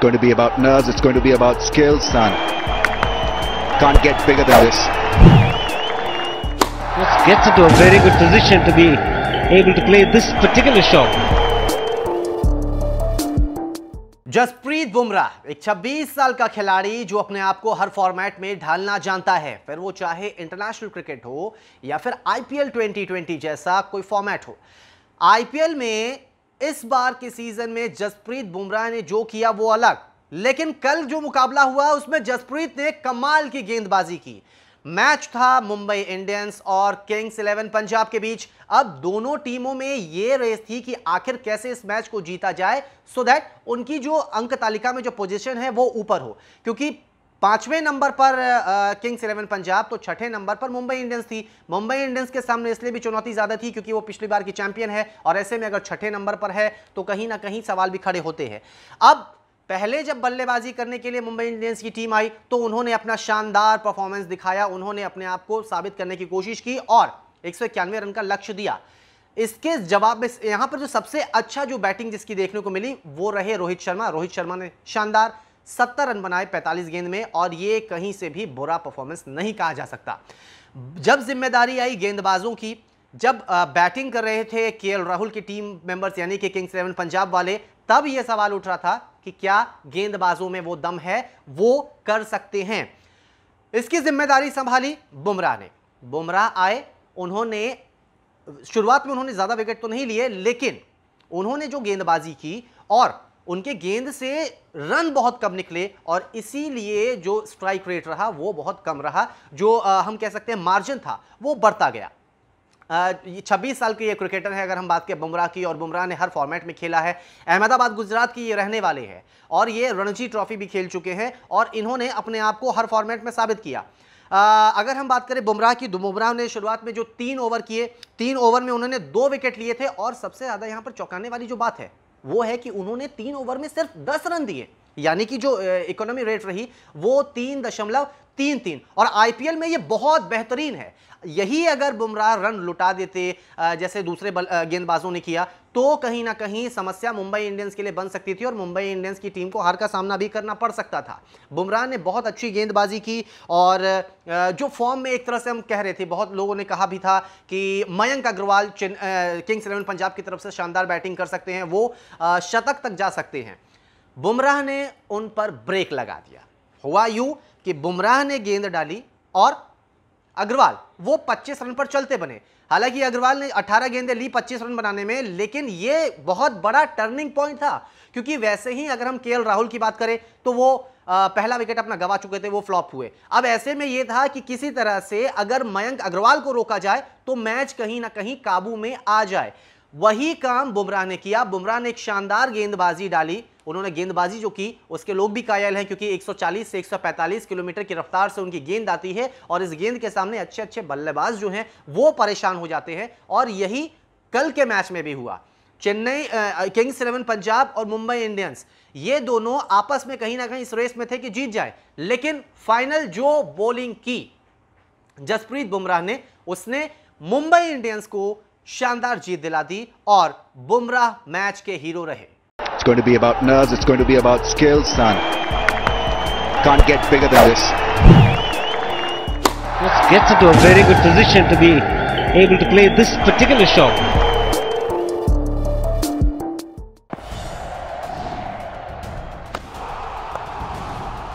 It's going to be about nerves. It's going to be about skills, son. Can't get bigger than this. Just gets into a very good position to be able to play this particular shot. Jasprit Bumrah एक 26 साल का खिलाड़ी जो अपने आप को हर format में ढालना जानता है फिर वो चाहे इंटरनेशनल क्रिकेट हो या फिर आईपीएल 2020 जैसा कोई फॉर्मेट हो आईपीएल में इस बार के सीज़न में जसप्रीत बुमराह ने जो किया वो अलग। लेकिन कल जो मुकाबला हुआ, उसमें जसप्रीत ने कमाल की गेंदबाजी की। मैच था मुंबई इंडियंस और किंग्स इलेवन पंजाब के बीच। अब दोनों टीमों में यह रेस थी कि आखिर कैसे इस मैच को जीता जाए सो so दैट उनकी जो अंक तालिका में जो पोजीशन है, वो ऊपर हो। क्योंकि पाँचवें नंबर पर किंग्स इलेवन पंजाब तो छठे नंबर पर मुंबई इंडियंस थी। मुंबई इंडियंस के सामने इसलिए भी चुनौती ज़्यादा थी क्योंकि वो पिछली बार की चैंपियन है और ऐसे में अगर छठे नंबर पर है तो कहीं ना कहीं सवाल भी खड़े होते हैं। अब, पहले जब बल्लेबाजी करने के लिए मुंबई इंडियंस की टीम आई तो उन्होंने अपना शानदार परफॉर्मेंस दिखाया। उन्होंने अपने आप को साबित करने की कोशिश की और एक सौ इक्यानवे रन का लक्ष्य दिया। इसके जवाब में, यहाँ पर जो सबसे अच्छा जो बैटिंग जिसकी देखने को मिली, वो रहे रोहित शर्मा। रोहित शर्मा ने शानदार सत्तर रन बनाए 45 गेंद में और ये कहीं से भी बुरा परफॉर्मेंस नहीं कहा जा सकता। जब ज़िम्मेदारी आई गेंदबाजों की, जब बैटिंग कर रहे थे के राहुल की टीम मेंबर्स यानी कि किंग्स इलेवन पंजाब वाले, तब यह सवाल उठ रहा था कि क्या गेंदबाजों में वो दम है, वो कर सकते हैं। इसकी ज़िम्मेदारी संभाली बुमराह ने। बुमराह आए, उन्होंने, शुरुआत में उन्होंने ज़्यादा विकेट तो नहीं लिए, लेकिन उन्होंने जो गेंदबाजी की और उनके गेंद से रन बहुत कम निकले और इसीलिए जो स्ट्राइक रेट रहा वो बहुत कम रहा जो आ, हम कह सकते हैं मार्जिन था वो बढ़ता गया। छब्बीस साल के ये क्रिकेटर हैं अगर हम बात करें बुमराह की और बुमराह ने हर फॉर्मेट में खेला है। अहमदाबाद गुजरात की ये रहने वाले हैं और ये रणजी ट्रॉफी भी खेल चुके हैं और इन्होंने अपने आप को हर फॉर्मेट में साबित किया। आ, अगर हम बात करें बुमराह की बुमराह ने शुरुआत में जो तीन ओवर किए तीन ओवर में उन्होंने दो विकेट लिए थे और सबसे ज़्यादा यहाँ पर चौंकाने वाली जो बात है वो है कि उन्होंने तीन ओवर में सिर्फ़ दस रन दिए। यानी कि जो इकोनॉमी रेट रही, वो तीन दशमलव तीन तीन और आईपीएल में ये बहुत बेहतरीन है। यही अगर बुमराह रन लुटा देते जैसे दूसरे गेंदबाजों ने किया तो कहीं ना कहीं समस्या मुंबई इंडियंस के लिए बन सकती थी और मुंबई इंडियंस की टीम को हार का सामना भी करना पड़ सकता था। बुमराह ने बहुत अच्छी गेंदबाजी की और जो फॉर्म में एक तरह से हम कह रहे थे, बहुत लोगों ने कहा भी था कि मयंक अग्रवाल किंग्स इलेवन पंजाब की तरफ़ से शानदार बैटिंग कर सकते हैं, वो शतक तक जा सकते हैं। बुमराह ने उन पर ब्रेक लगा दिया। हुआ यू कि बुमराह ने गेंद डाली और अग्रवाल, वो 25 रन पर चलते बने। हालाँकि अग्रवाल ने 18 गेंदें ली 25 रन बनाने में, लेकिन ये बहुत बड़ा टर्निंग पॉइंट था। क्योंकि वैसे ही अगर हम के राहुल की बात करें तो वो पहला विकेट अपना गवा चुके थे, वो फ्लॉप हुए। अब ऐसे में ये था कि किसी तरह से अगर मयंक अग्रवाल को रोका जाए तो मैच कहीं ना कहीं काबू में आ जाए। वही काम बुमराह ने किया। बुमराह ने एक शानदार गेंदबाजी डाली उन्होंने गेंदबाजी जो की, उसके लोग भी कायल हैं क्योंकि 140 से 145 किलोमीटर की रफ्तार से उनकी गेंद आती है और इस गेंद के सामने अच्छे अच्छे बल्लेबाज जो हैं, वो परेशान हो जाते हैं और यही कल के मैच में भी हुआ। चेन्नई किंग्स इलेवन पंजाब और मुंबई इंडियंस, ये दोनों आपस में कहीं ना कहीं इस रेस में थे कि जीत जाए, लेकिन फाइनल जो बॉलिंग की, जसप्रीत बुमराह ने, उसने मुंबई इंडियंस को शानदार जीत दिला दी और बुमराह मैच के हीरो रहे। It's going to be about nerves. It's going to be about skills, son. Can't get bigger than this. Just gets into a very good position to be able to play this particular shot.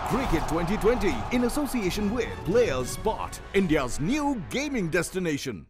Cricket 2020 in association with Players Spot, India's new gaming destination.